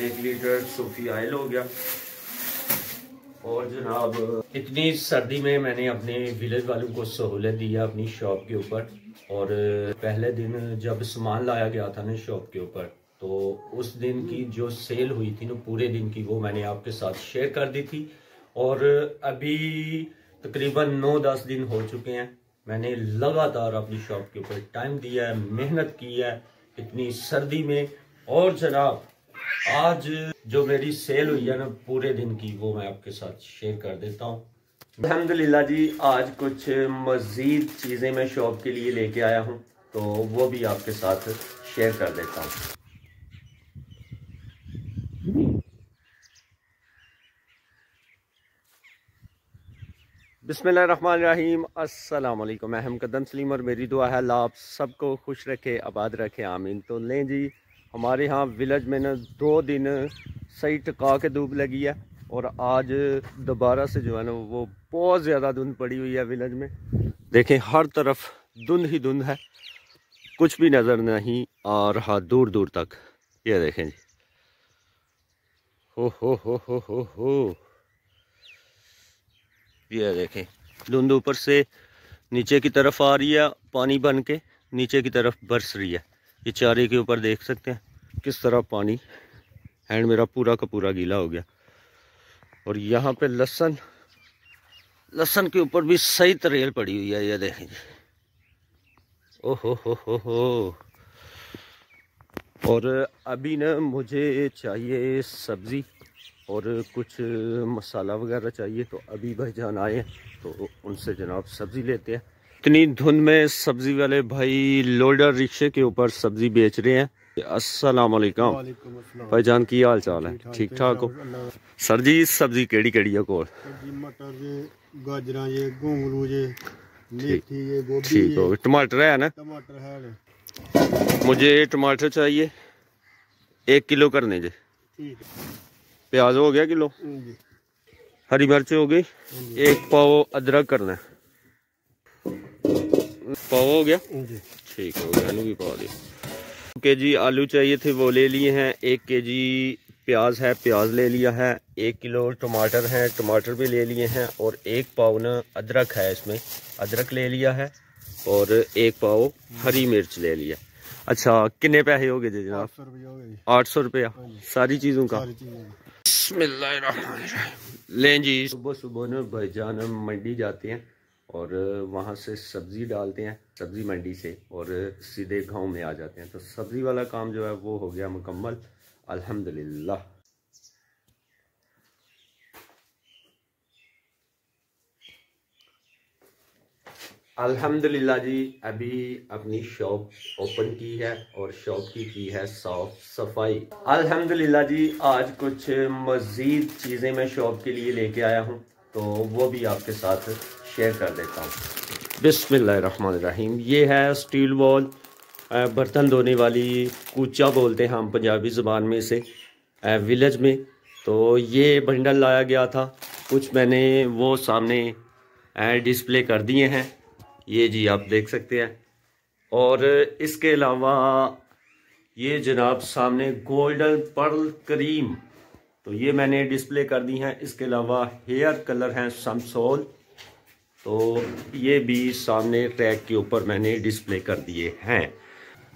एक लीटर सूफी ऑयल हो गया। और जनाब, इतनी सर्दी में मैंने अपने विलेज वालों को सहूलत दी है अपनी शॉप के ऊपर। और पहले दिन जब सामान लाया गया था ना शॉप के ऊपर तो उस दिन की जो सेल हुई थी ना, पूरे दिन की, वो मैंने आपके साथ शेयर कर दी थी। और अभी तकरीबन नौ दस दिन हो चुके हैं। मैंने लगातार अपनी शॉप के ऊपर टाइम दिया है, मेहनत की है, इतनी सर्दी में। और जनाब आज जो मेरी सेल हुई है ना, पूरे दिन की, वो मैं आपके साथ शेयर कर देता हूँ। अलहमदिल्ला जी, आज कुछ मज़ीद चीज़ें मैं शॉप के लिए लेके आया हूँ तो वो भी आपके साथ शेयर कर देता हूँ। बिसमीम अस्सलाम वालेकुम मैं हम कदम सलीम और मेरी दुआ है, अल्लाह आप सबको खुश रखे, आबाद रखे, आमीन। तो लें जी हमारे यहाँ विलेज में ना दो दिन सही टका के धूप लगी है और आज दोबारा से जो है ना वो बहुत ज़्यादा धुंध पड़ी हुई है विलेज में। देखें, हर तरफ़ धुंध ही धुंध है। कुछ भी नज़र नहीं आ रहा दूर दूर तक। ये देखें जी। हो हो हो हो हो हो। ये देखें, धुंध ऊपर से नीचे की तरफ़ आ रही है पानी बन के, नीचे की तरफ़ बरस रही है। ये चारे के ऊपर देख सकते हैं। किस तरह पानी? हैंड मेरा पूरा का पूरा गीला हो गया। और यहाँ पे लहसन लहसन के ऊपर भी सही तरेल पड़ी हुई है, ये देखें ओहो, हो हो हो। और अभी ना मुझे चाहिए सब्ज़ी और कुछ मसाला वगैरह चाहिए तो अभी भाई जान आए तो उनसे जनाब सब्ज़ी लेते हैं। इतनी धुंध में सब्ज़ी वाले भाई लोडर रिक्शे के ऊपर सब्ज़ी बेच रहे हैं। अस्सलाम वालेकुम भाई जान की हाल चाल है? ठीक ठाक हो? सर जी सब्ज़ी केड़ी केड़ी है कोल? मटर जे गाजरा जे गोंगलू जे मेथी जे गोभी ठीक हो टमाटर है ना? टमाटर है मुझे टमाटर चाहिए। एक किलो करने जे। प्याज हो गया किलो? हरी मिर्च हो गई। एक पाव अदरक करना है। पाव हो गया? ठीक हो गया भी पा दिया। के जी आलू चाहिए थे वो ले लिए हैं। एक के जी प्याज है प्याज ले लिया है। एक किलो टमाटर है टमाटर भी ले लिए हैं और एक पाव ना अदरक है इसमें। अदरक ले लिया है और एक पाव हरी मिर्च ले लिया। अच्छा कितने पैसे हो गए जी जनाब? हो आठ सौ रुपया। सारी चीज़ों का? लें जी सुबह सुबह न भाईजान हम मंडी जाते हैं। और वहाँ से सब्ज़ी डालते हैं, सब्ज़ी मंडी से और सीधे गाँव में आ जाते हैं। तो सब्ज़ी वाला काम जो है वो हो गया मुकम्मल। अल्हम्दुलिल्लाह। अल्हम्दुलिल्लाह जी, अभी अपनी शॉप ओपन की है और शॉप की की है साफ़ सफ़ाई। अल्हम्दुलिल्लाह जी, आज कुछ मज़ीद चीज़ें मैं शॉप के लिए लेके आया हूँ। तो वो भी आपके साथ शेयर कर देता हूँ। बिस्मिल्लाहिर्रहमानिर्रहीम। ये है स्टील वॉल बर्तन धोने वाली कूचा बोलते हैं हम पंजाबी ज़बान में से विलेज में। तो ये बंडल लाया गया था, कुछ मैंने वो सामने डिस्प्ले कर दिए हैं। ये जी आप देख सकते हैं। और इसके अलावा ये जनाब सामने गोल्डन पर्ल क्रीम तो ये मैंने डिस्प्ले कर दी हैं। इसके अलावा हेयर कलर हैं समसोल तो ये भी सामने ट्रैक के ऊपर मैंने डिस्प्ले कर दिए हैं।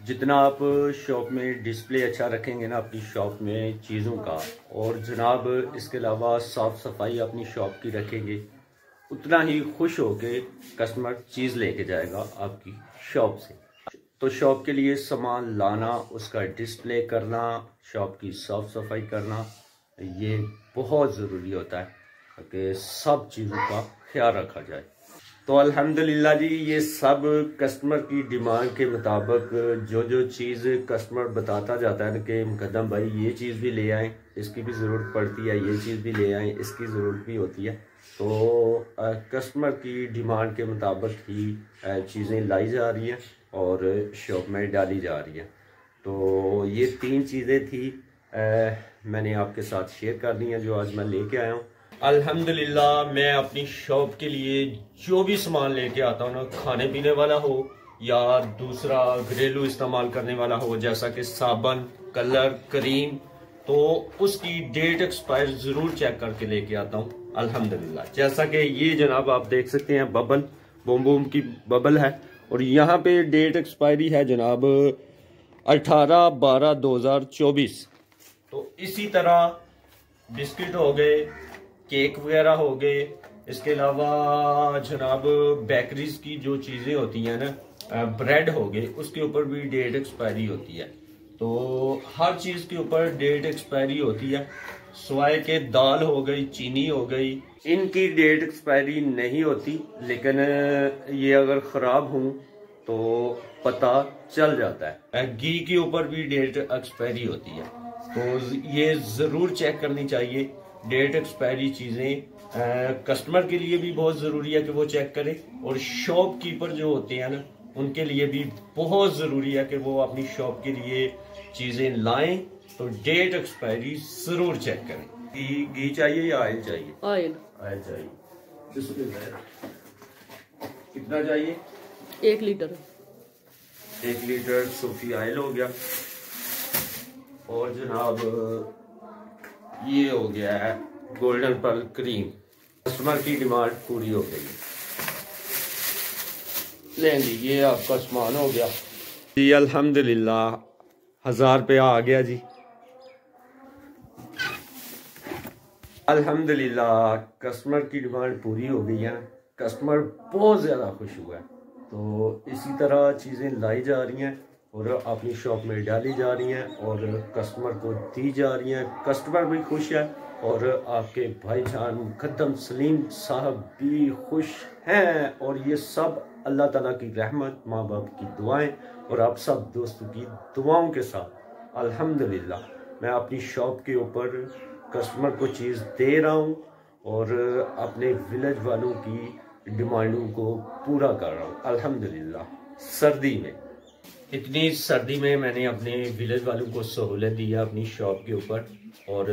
जितना आप शॉप में डिस्प्ले अच्छा रखेंगे ना अपनी शॉप में चीज़ों का, और जनाब इसके अलावा साफ़ सफ़ाई अपनी शॉप की रखेंगे, उतना ही खुश होके कस्टमर चीज़ लेके जाएगा आपकी शॉप से। तो शॉप के लिए सामान लाना, उसका डिस्प्ले करना शॉप की साफ़ सफ़ाई करना, ये बहुत ज़रूरी होता है, कि सब चीज़ों का ख्याल रखा जाए। तो अल्हम्दुलिल्लाह जी ये सब कस्टमर की डिमांड के मुताबिक जो जो चीज़ कस्टमर बताता जाता है कि मुकदम भाई ये चीज़ भी ले आएँ इसकी भी ज़रूरत पड़ती है ये चीज़ भी ले आएँ इसकी ज़रूरत भी होती है। तो कस्टमर की डिमांड के मुताबिक ही चीज़ें लाई जा रही हैं और शॉप में डाली जा रही हैं। तो ये तीन चीज़ें थी आ, मैंने आपके साथ शेयर कर दी हैं जो आज मैं लेके आया हूँ। अल्हम्दुलिल्लाह, मैं अपनी शॉप के लिए जो भी सामान लेके आता हूँ ना, खाने पीने वाला हो या दूसरा घरेलू इस्तेमाल करने वाला हो, जैसा कि साबन, कलर, क्रीम तो उसकी डेट एक्सपायर ज़रूर चेक करके लेके आता हूँ, अल्हम्दुलिल्लाह। जैसा कि ये जनाब आप देख सकते हैं, बबल, बोम बोम की बबल है, और यहाँ पे डेट एक्सपायरी है जनाब अठारह बारह दो हज़ार चौबीस। तो इसी तरह बिस्किट हो गए केक वगैरह हो गए। इसके अलावा जनाब बेकरीज की जो चीज़ें होती हैं ना ब्रेड हो गए, उसके ऊपर भी डेट एक्सपायरी होती है। तो हर चीज़ के ऊपर डेट एक्सपायरी होती है। सवाए के दाल हो गई, चीनी हो गई, इनकी डेट एक्सपायरी नहीं होती, लेकिन ये अगर ख़राब हूँ तो पता चल जाता है। घी के ऊपर भी डेट एक्सपायरी होती है। तो ये ज़रूर चेक करनी चाहिए। डेट एक्सपायरी चीज़ें कस्टमर के लिए भी बहुत ज़रूरी है कि वो चेक करें और शॉपकीपर जो होते हैं ना उनके लिए भी बहुत ज़रूरी है कि वो अपनी शॉप के लिए चीज़ें लाएँ तो डेट एक्सपायरी ज़रूर चेक करें। घी घी चाहिए या ऑयल चाहिए? ऑयल ऑयल चाहिए। कितना चाहिए? एक लीटर। एक लीटर सूफी ऑयल हो गया। और जनाब ये हो गया है गोल्डन पर्ल क्रीम कस्टमर की डिमांड पूरी हो गई। ये आपका सामान हो गया। जी, अल्हम्दुलिल्लाह। हज़ार रुपया आ गया जी। अल्हम्दुलिल्लाह कस्टमर की डिमांड पूरी हो गई है। कस्टमर बहुत ज़्यादा खुश हुआ है। तो इसी तरह चीज़ें लाई जा रही हैं। और अपनी शॉप में डाली जा रही हैं और कस्टमर को दी जा रही हैं। कस्टमर भी खुश है और आपके भाईजान मुकदम सलीम साहब भी खुश हैं। और ये सब अल्लाह ताला की रहमत माँ बाप की दुआएँ और आप सब दोस्तों की दुआओं के साथ। अल्हम्दुलिल्लाह, मैं अपनी शॉप के ऊपर कस्टमर को चीज़ दे रहा हूँ और अपने विलेज वालों की डिमांडों को पूरा कर रहा हूँ। अल्हम्दुलिल्लाह, सर्दी में। इतनी सर्दी में मैंने अपने विलेज वालों को सहूलत दी है अपनी शॉप के ऊपर। और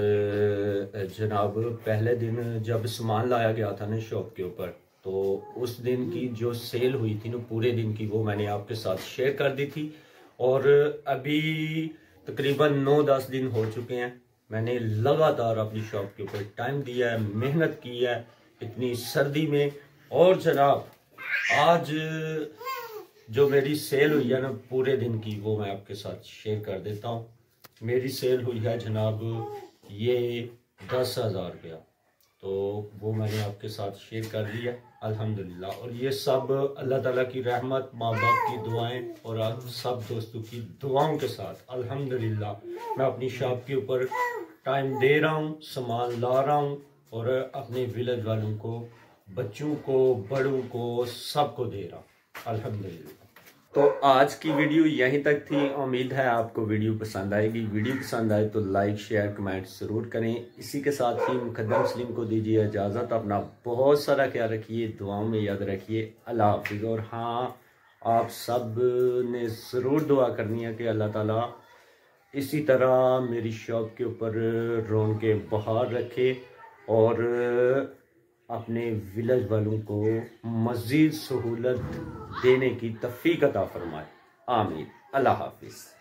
जनाब, पहले दिन जब सामान लाया गया था ना शॉप के ऊपर तो उस दिन की जो सेल हुई थी ना, पूरे दिन की, वो मैंने आपके साथ शेयर कर दी थी। और, अभी तकरीबन नौ दस दिन हो चुके हैं। मैंने लगातार अपनी शॉप के ऊपर टाइम दिया है, मेहनत की है, इतनी सर्दी में। और जनाब, आज जो मेरी सेल हुई है ना, पूरे दिन की, वो मैं आपके साथ शेयर कर देता हूँ। मेरी सेल हुई है जनाब, ये दस हज़ार रुपया। तो वो मैंने आपके साथ शेयर कर लिया, अल्हम्दुलिल्लाह। और ये सब अल्लाह ताला की रहमत माँ बाप की दुआएँ और आप सब दोस्तों की दुआओं के साथ, अल्हम्दुलिल्लाह। मैं अपनी शॉप के ऊपर टाइम दे रहा हूँ, सामान ला रहा हूँ और अपने विलेज वालों को, बच्चों को, बड़ों को, सबको दे रहा हूँ, अल्हम्दुलिल्लाह। तो आज की वीडियो यहीं तक थी। उम्मीद है आपको वीडियो पसंद आएगी। वीडियो पसंद आए तो लाइक शेयर कमेंट ज़रूर करें। इसी के साथ ही मुकदम सलीम को दीजिए इजाज़त। अपना बहुत सारा ख्याल रखिए, दुआओं में याद रखिए। अल्लाह हाफिज़। और हाँ आप सबने ज़रूर दुआ करनी है कि अल्लाह ताला इसी तरह मेरी शॉप के ऊपर रोन के बहार रखे और अपने विलेज वालों को मज़ीद सहूलत देने की तफीकता फरमाए। आमिर अल्लाह हाफिज़।